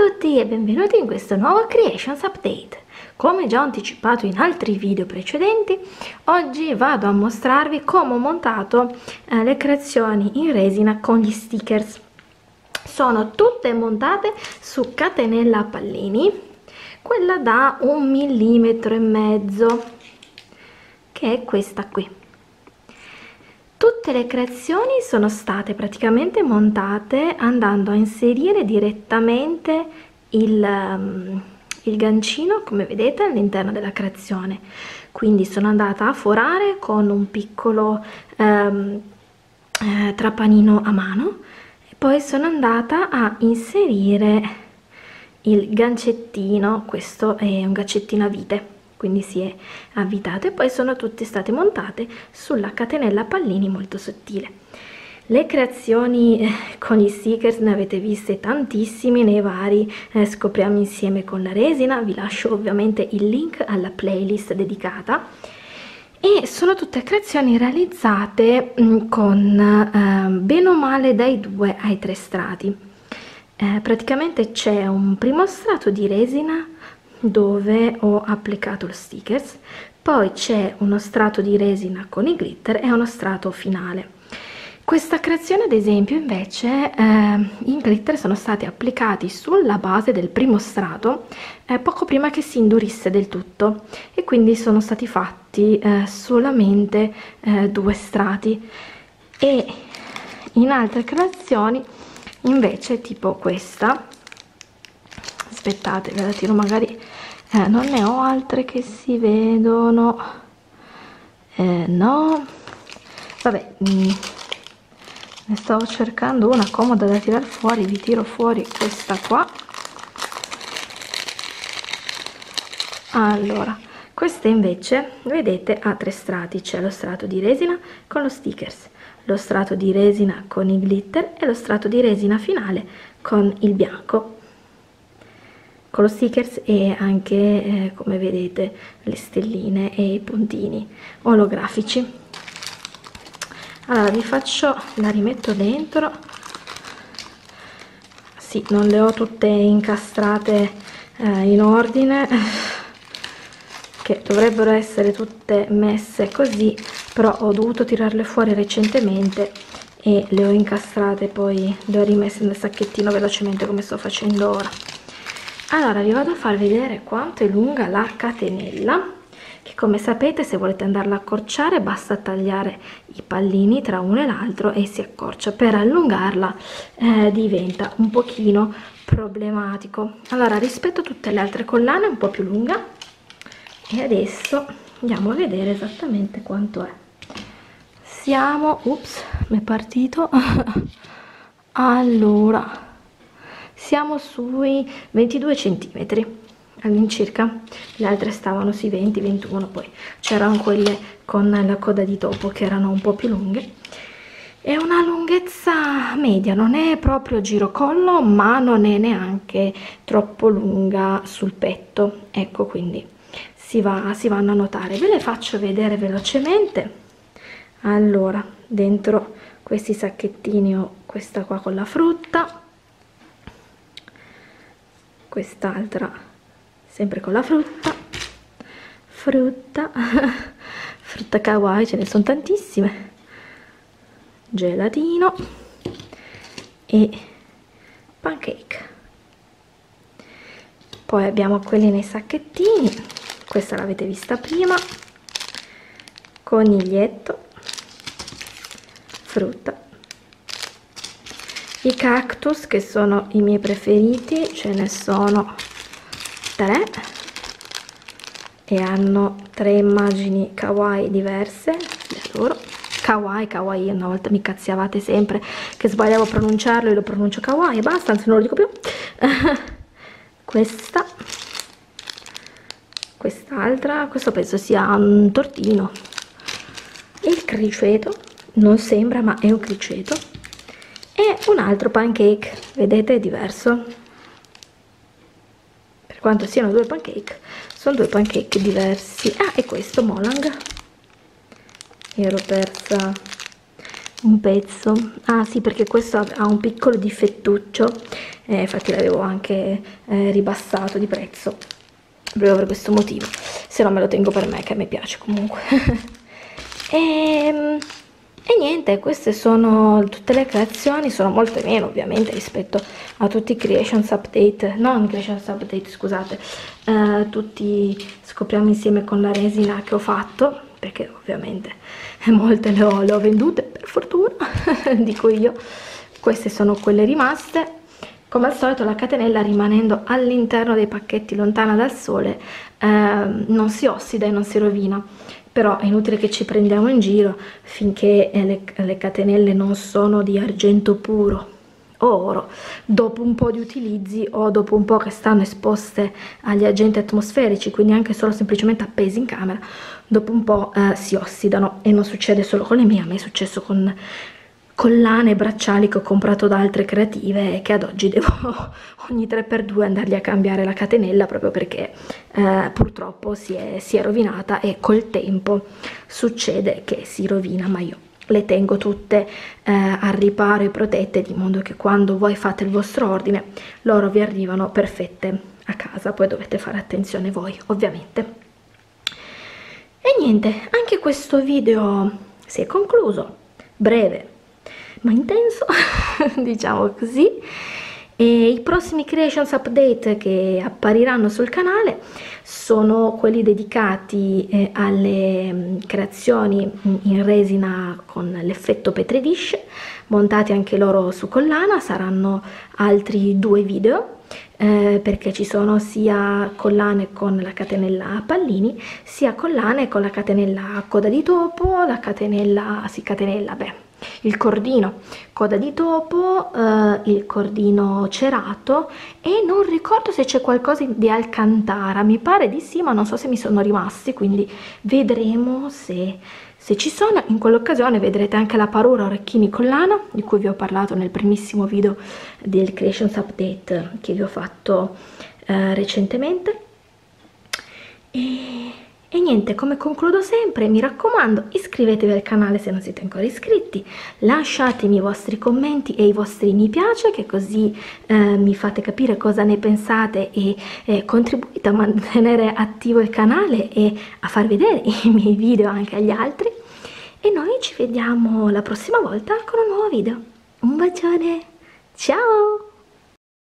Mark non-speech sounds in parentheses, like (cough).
tutti e benvenuti in questo nuovo Creations Update. Come già anticipato in altri video precedenti, oggi vado a mostrarvi come ho montato eh, le creazioni in resina con gli stickers. Sono tutte montate su catenella a pallini, quella da un millimetro e mezzo, che è questa qui. Tutte le creazioni sono state praticamente montate andando a inserire direttamente il, um, il gancino, come vedete, all'interno della creazione. Quindi sono andata a forare con un piccolo um, eh, trapanino a mano e poi sono andata a inserire il gancettino, questo è un gancettino a vite quindi si è avvitato e poi sono tutte state montate sulla catenella pallini molto sottile. Le creazioni eh, con gli stickers ne avete viste tantissime nei vari eh, Scopriamo insieme con la resina, vi lascio ovviamente il link alla playlist dedicata e sono tutte creazioni realizzate mm, con eh, bene o male dai due ai tre strati. Eh, praticamente c'è un primo strato di resina dove ho applicato lo stickers. Poi c'è uno strato di resina con i glitter e uno strato finale. Questa creazione ad esempio invece eh, i glitter sono stati applicati sulla base del primo strato eh, poco prima che si indurisse del tutto e quindi sono stati fatti eh, solamente eh, due strati. E in altre creazioni invece tipo questa aspettate ve la tiro magari eh, non ne ho altre che si vedono. Eh, no. Vabbè mm, ne stavo cercando una comoda da tirare fuori vi tiro fuori questa qua. Allora questa invece vedete ha tre strati c'è lo strato di resina con lo stickers lo strato di resina con i glitter e lo strato di resina finale con il bianco con lo stickers e anche eh, come vedete le stelline e i puntini olografici. Allora vi faccio la rimetto dentro. Sì non le ho tutte incastrate eh, in ordine (laughs) che dovrebbero essere tutte messe così però ho dovuto tirarle fuori recentemente e le ho incastrate poi le ho rimesse nel sacchettino velocemente come sto facendo ora allora vi vado a far vedere quanto è lunga la catenella che come sapete se volete andarla a accorciare basta tagliare i pallini tra uno e l'altro e si accorcia. Per allungarla eh, diventa un pochino problematico. Allora rispetto a tutte le altre collane è un po' più lunga. E adesso andiamo a vedere esattamente quanto è. Siamo ups mi è partito. (laughs) Allora siamo sui 22 centimetri all'incirca. Le altre stavano sui 20 21 poi c'erano quelle con la coda di topo che erano un po più lunghe. È una lunghezza media non è proprio girocollo ma non è neanche troppo lunga sul petto. Ecco quindi si, va, si vanno a notare ve le faccio vedere velocemente. Allora dentro questi sacchettini ho questa qua con la frutta quest'altra sempre con la frutta. Frutta (laughs) frutta kawaii ce ne sono tantissime. Gelatino e pancake. Poi abbiamo quelli nei sacchettini questa l'avete vista prima coniglietto frutta i cactus che sono i miei preferiti ce ne sono tre. E hanno tre immagini kawaii diverse le adoro kawaii kawaii una volta mi cazziavate sempre che sbagliavo a pronunciarlo e lo pronuncio kawaii e basta anzi non lo dico più. (laughs) Questa quest'altra questo penso sia un tortino. Il criceto non sembra ma è un criceto e un altro pancake vedete è diverso. Per quanto siano due pancake sono due pancake diversi. Ah e questo molang. Ero persa un pezzo. Ah sì perché questo ha un piccolo difettuccio. Eh, infatti l'avevo anche eh, ribassato di prezzo proprio per questo motivo. Se no me lo tengo per me che me piace comunque. (laughs) Ehm, e niente queste sono tutte le creazioni sono molto meno ovviamente rispetto a tutti i creations update non creations update scusate eh, tutti scopriamo insieme con la resina che ho fatto perché ovviamente (laughs) molte le ho, le ho vendute per fortuna (laughs) dico io. Queste sono quelle rimaste. Come al solito la catenella rimanendo all'interno dei pacchetti lontana dal sole eh, non si ossida e non si rovina però è inutile che ci prendiamo in giro finché eh, le, le catenelle non sono di argento puro. Oro. Dopo un po' di utilizzi o dopo un po' che stanno esposte agli agenti atmosferici quindi anche solo semplicemente appesi in camera dopo un po' eh, si ossidano. E non succede solo con le mie a me è successo con collane e bracciali che ho comprato da altre creative e che ad oggi devo (laughs) ogni 3x2 andargli a cambiare la catenella proprio perché eh, purtroppo si è, si è rovinata e col tempo succede che si rovina ma io le tengo tutte eh, al riparo e protette di modo che quando voi fate il vostro ordine loro vi arrivano perfette a casa poi dovete fare attenzione voi ovviamente. E niente anche questo video si è concluso. Breve ma intenso (laughs) diciamo così. E i prossimi creations update che appariranno sul canale sono quelli dedicati eh, alle mm, creazioni in resina con l'effetto Petri dish montati anche loro su collana. Saranno altri due video eh, perché ci sono sia collane con la catenella a pallini sia collane con la catenella a coda di topo la catenella si catenella beh il cordino. Coda di topo, eh, il cordino cerato e non ricordo se c'è qualcosa di alcantara, mi pare di sì ma non so se mi sono rimasti quindi vedremo se, se ci sono, in quell'occasione vedrete anche la parura orecchini collana di cui vi ho parlato nel primissimo video del Creations Update che vi ho fatto eh, recentemente. E e niente, come concludo sempre, mi raccomando, iscrivetevi al canale se non siete ancora iscritti, lasciatemi i vostri commenti e i vostri mi piace, che così eh, mi fate capire cosa ne pensate e eh, contribuite a mantenere attivo il canale e a far vedere i miei video anche agli altri. E noi ci vediamo la prossima volta con un nuovo video. Un bacione, ciao!